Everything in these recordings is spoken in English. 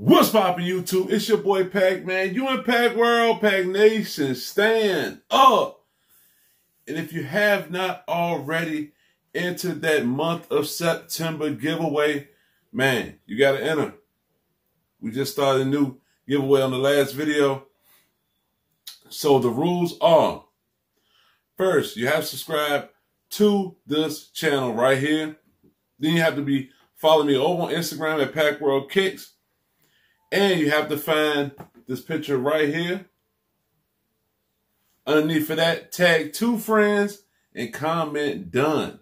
What's poppin' YouTube? It's your boy Pac, man. You in Pac World, Pac Nation, stand up. And if you have not already entered that month of September giveaway, man, you gotta enter. We just started a new giveaway on the last video. So the rules are, first, you have to subscribe to this channel right here. Then you have to be following me over on Instagram at Pac World Kicks. And you have to find this picture right here. Underneath for that, tag two friends and comment done.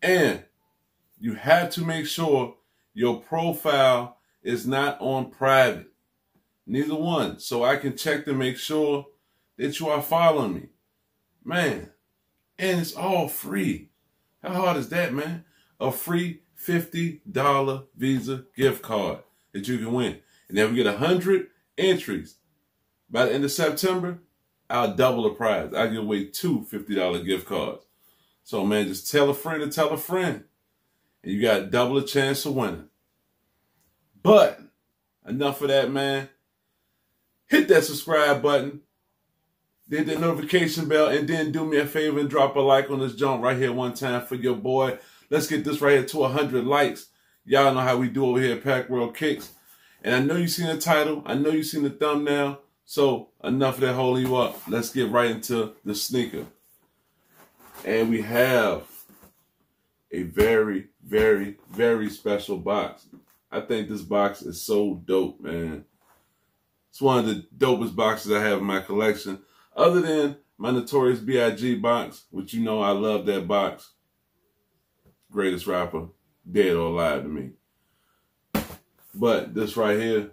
And you have to make sure your profile is not on private. Neither one. So I can check to make sure that you are following me. Man. And it's all free. How hard is that, man? A free $50 Visa gift card that you can win. And then we get 100 entries. By the end of September, I'll double the prize. I'll give away two $50 gift cards. So, man, just tell a friend to tell a friend. And you got double the chance of winning. But enough of that, man. Hit that subscribe button. Hit that notification bell. And then do me a favor and drop a like on this jump right here one time for your boy. Let's get this right here to 100 likes. Y'all know how we do over here at Pac World Kicks. And I know you've seen the title. I know you've seen the thumbnail. So enough of that holding you up. Let's get right into the sneaker. And we have a very, very, very special box. I think this box is so dope, man. It's one of the dopest boxes I have in my collection. Other than my Notorious B.I.G. box, which you know I love that box. Greatest rapper, dead or alive to me. But this right here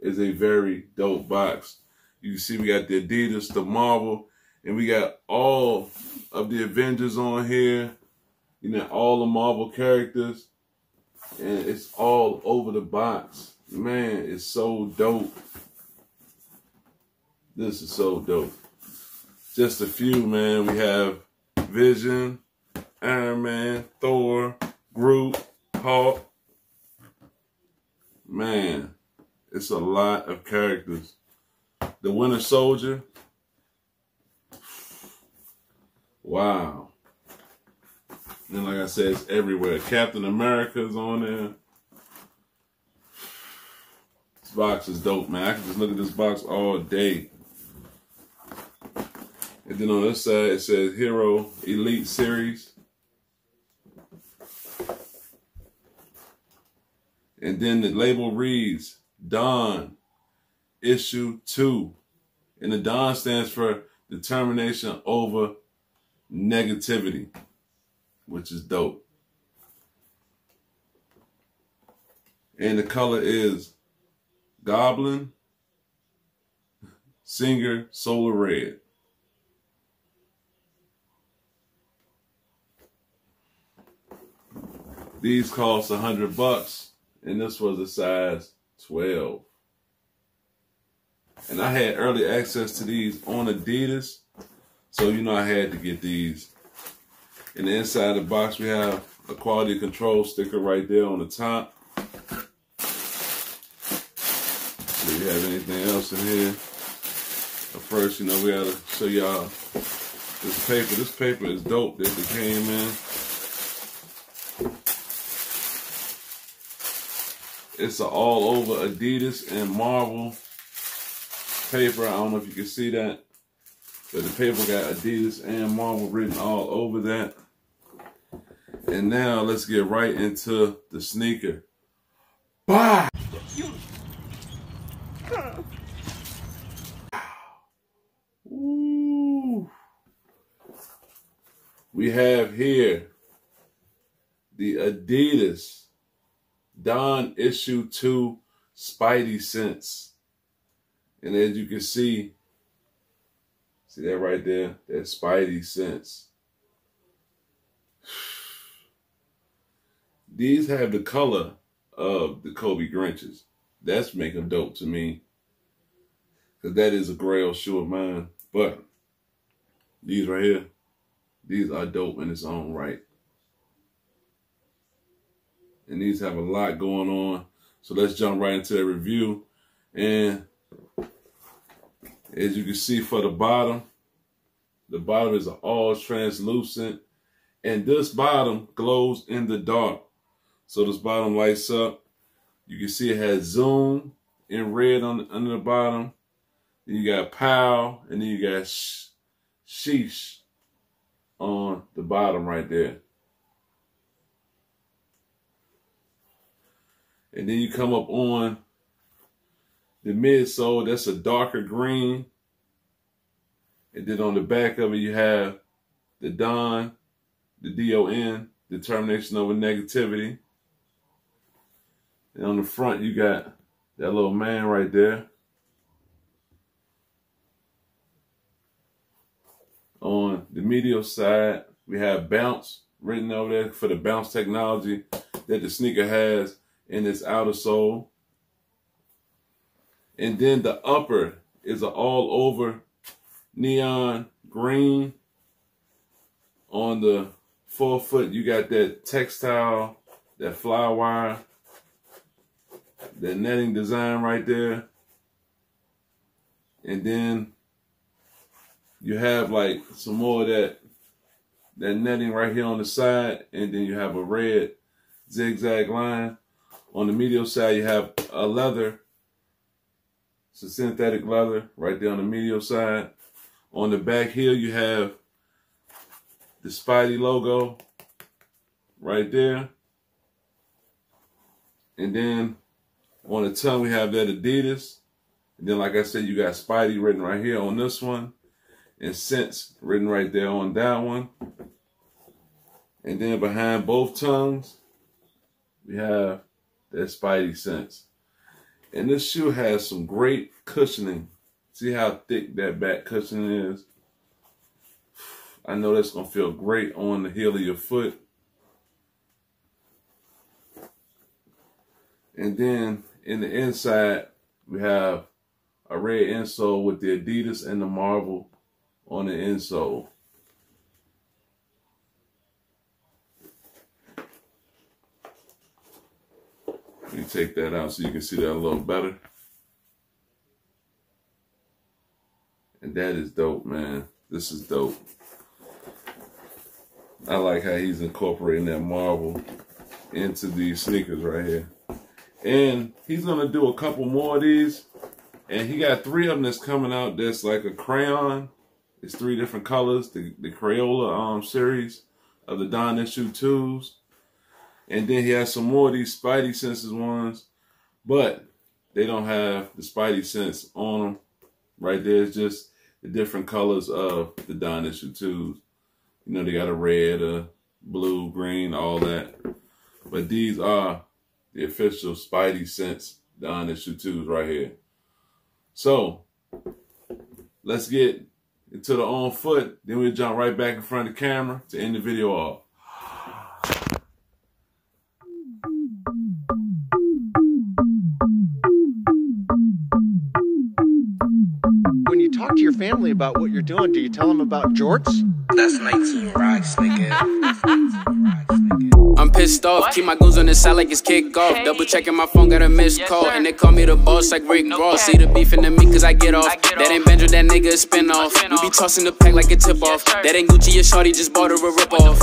is a very dope box. You see we got the Adidas, the Marvel, and we got all of the Avengers on here. You know, all the Marvel characters. And it's all over the box. Man, it's so dope. This is so dope. Just a few, man. We have Vision, Iron Man, Thor, Groot, Hulk. Man, it's a lot of characters. The Winter Soldier. Wow. And like I said, it's everywhere. Captain America's on there. This box is dope, man. I can just look at this box all day. And then on this side, it says Hero Elite Series. And then the label reads Don Issue 2. And the Don stands for Determination Over Negativity, which is dope. And the color is Goblin, Singer, Solar Red. These cost a hundred bucks, and this was a size 12. And I had early access to these on Adidas, so you know I had to get these. In the inside of the box, we have a quality control sticker right there on the top. Do you have anything else in here? But first, you know, we gotta show y'all this paper. This paper is dope that they came in. It's an all over Adidas and Marvel paper. I don't know if you can see that. But the paper got Adidas and Marvel written all over that. And now let's get right into the sneaker. Bye! Ooh. We have here the Adidas Don Issue 2 Spidey Sense. And as you can see, see that right there? That Spidey Sense. These have the color of the Kobe Grinches. That's making dope to me. Because that is a grail shoe of mine. But these right here, these are dope in its own right. And these have a lot going on. So let's jump right into the review. And as you can see for the bottom, the bottom is all translucent. And this bottom glows in the dark. So this bottom lights up. You can see it has zoom in red on the, under the bottom. Then you got pow, and then you got sh sheesh on the bottom right there. And then you come up on the midsole, that's a darker green. And then on the back of it, you have the Don, the D-O-N, determination over negativity. And on the front, you got that little man right there. On the medial side, we have bounce written over there for the bounce technology that the sneaker has in its outer sole. And then the upper is an all over neon green. On the forefoot, you got that textile, that fly wire, that netting design right there. And then you have like some more of that that netting right here on the side, and then you have a red zigzag line. On the medial side, you have a leather. It's a synthetic leather right there on the medial side. On the back here, you have the Spidey logo right there. And then on the tongue, we have that Adidas. And then, like I said, you got Spidey written right here on this one. And Sense written right there on that one. And then behind both tongues, we have that Spidey sense. And this shoe has some great cushioning. See how thick that back cushion is? I know that's going to feel great on the heel of your foot. And then in the inside, we have a red insole with the Adidas and the Marvel on the insole. Me take that out so you can see that a little better. And that is dope, man. This is dope. I like how he's incorporating that Marvel into these sneakers right here. And he's going to do a couple more of these. And he got three of them that's coming out that's like a crayon. It's three different colors. The, the Crayola um, series of the Don Issue 2s. And then he has some more of these Spidey Senses ones, but they don't have the Spidey Sense on them. Right there is just the different colors of the Don Issue 2s. You know, they got a red, a blue, green, all that. But these are the official Spidey Sense Don Issue 2s right here. So, let's get into the on foot. Then we'll jump right back in front of the camera to end the video off. Talk to your family about what you're doing? Do you tell them about jorts? That's 19 rocks, nigga. I'm pissed off, what? keep my goons on the side like it's kick off. Okay. Double checking my phone, got a missed yes, call. Sir. And they call me the boss like Rick no Ross. See the beef in the meat cause I get off. I get that off. ain't Benja, that nigga a spin off. We be tossing the pack like a tip off. Yes, that ain't Gucci, your shorty just bought her a rip off.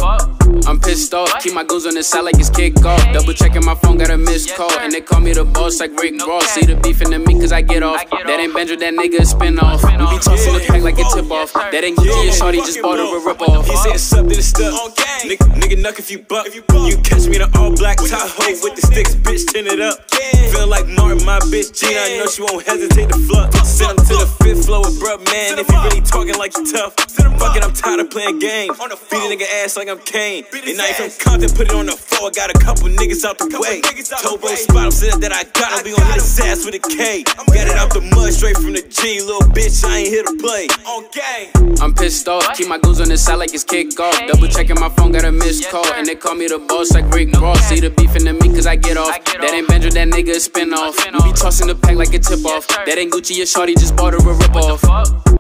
I'm pissed off, what? keep my goons on the side like it's kick off. Double checking my phone, got a missed yes, call. Sir. And they call me the boss like Rick no Ross. See the beef in the meat cause I get off. I get that ain't Benja, that nigga a spin off. We be tossing the pack like a tip off. That ain't Gucci, your shorty just bought her a rip off. He said something stuff. Nigga, nigga, nuck if you buck. You catch me in an all black Tahoe with the sticks, bitch, tin it up. Feel like Martin, my bitch Gina. I know she won't hesitate to fuck. Send him to the fifth floor with bruh, man. If you really talking like you tough, fuck it, I'm tired of playing games. Beat a nigga ass like I'm Kane. And now you from Compton, put it on the floor. Got a couple niggas out the way. Tobo spot him, said that I got him. We gon' hit his ass with a K. Got it out the mud, straight from the G. Little bitch, I ain't here to play. On game. I'm pissed off, keep my goons on the side like it's kick off. Double checking my phone, got a missed call. And they call me the boss like Rick Ross. See the beef in the meat cause I get off. That ain't Benjo, that nigga spin off. We be tossing the pack like a tip off. That ain't Gucci or Shorty, just bought her a rip off.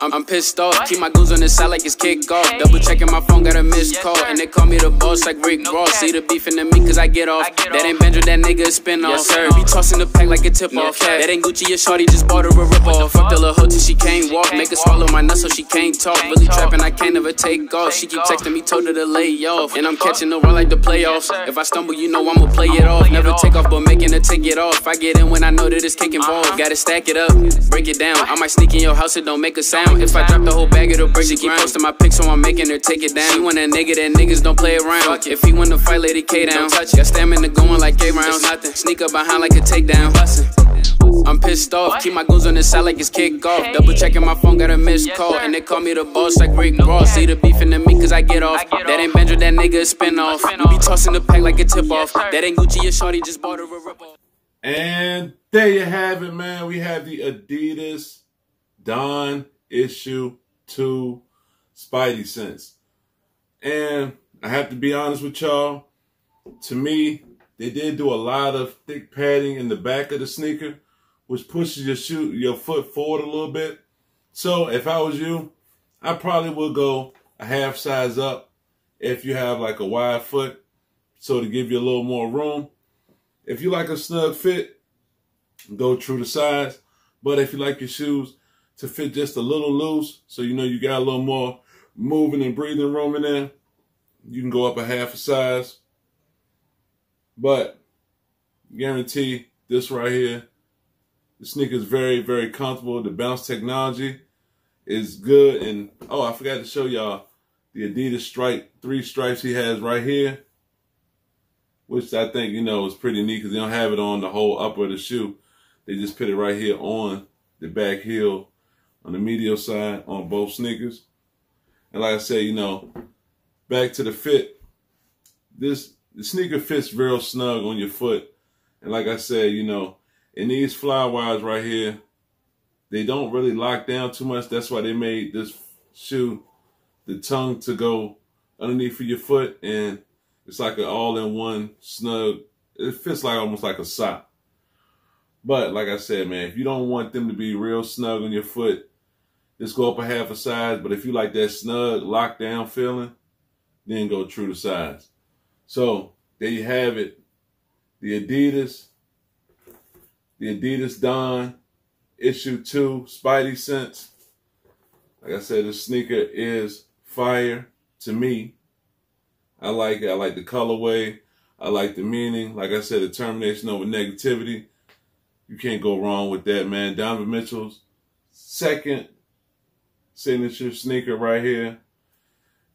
I'm, I'm pissed off, keep my goons on the side like it's kick off. Double checking my phone, got a missed call. And they call me the boss like Rick Ross. See the beef in the meat cause I get off. That ain't Benjo, that nigga spin off. Sir, be tossing the pack like a tip off. That ain't Gucci or Shorty, just bought her a rip off. Fuck the little hoe till she can't walk. Make her swallow my nuts so she can't talk. Really trapping, I can't never take off. She keep texting me, told her to lay off. And I'm catching the run like the playoffs. If I stumble, you know I'ma play it off. Never take off, but making a take it off. I get in when I know that it's kick involved. Gotta stack it up, break it down. I might sneak in your house, it don't make a sound. If I drop the whole bag, it'll break. She keep posting my pics, so I'm making her take it down. She want a nigga that niggas don't play around. If he wanna fight, Lady K down. Got stamina going like A rounds. Sneak up behind like a takedown. I'm pissed off, keep my goons on the side like it's kick off. Double checking my phone, got a missed call. And they call me the boss like Rick Ross. See the beef in the meat cause I get off. That ain't Benjo, that nigga a spin off. We be tossing the pack like a tip off. That ain't Gucci or Shorty, just bought her a rip off. And there you have it, man. We have the Adidas Don Issue 2 Spidey Sense. And I have to be honest with y'all. To me, they did do a lot of thick padding in the back of the sneaker, which pushes your shoe, your foot forward a little bit. So if I was you, I probably would go half size up if you have like a wide foot, so to give you a little more room. If you like a snug fit, go true to size. But if you like your shoes to fit just a little loose, so you know you got a little more moving and breathing room in there, you can go up a half a size. But guarantee this right here, the sneaker is very, very comfortable. The bounce technology is good. And oh, I forgot to show y'all the Adidas stripe, three stripes he has right here, which I think, you know, is pretty neat because they don't have it on the whole upper of the shoe. They just put it right here on the back heel on the medial side on both sneakers. And like I said, you know, back to the fit, this the sneaker fits real snug on your foot. And like I said, you know, in these fly wires right here, they don't really lock down too much. That's why they made this shoe, the tongue to go underneath of your foot. And it's like an all-in-one snug. It fits like almost like a sock. But like I said, man, if you don't want them to be real snug on your foot, just go up a half a size. But if you like that snug, lockdown feeling, then go true to size. So there you have it. The Adidas, the Adidas Don issue two, Spidey Sense. Like I said, the sneaker is fire to me. I like it. I like the colorway. I like the meaning. Like I said, the termination over negativity. You can't go wrong with that, man. Donovan Mitchell's second signature sneaker right here.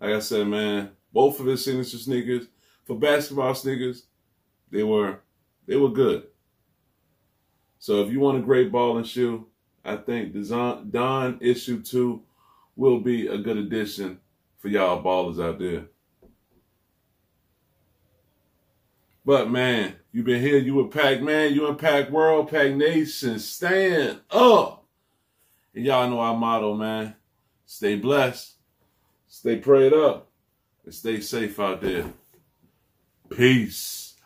Like I said, man, both of his signature sneakers for basketball sneakers, they were they were good. So if you want a great balling shoe, I think Don Issue 2 will be a good addition for y'all ballers out there. But man, you been here, you in Pac Man, you in Pac World, Pac Nation, stand up. And y'all know our motto, man. Stay blessed, stay prayed up, and stay safe out there. Peace.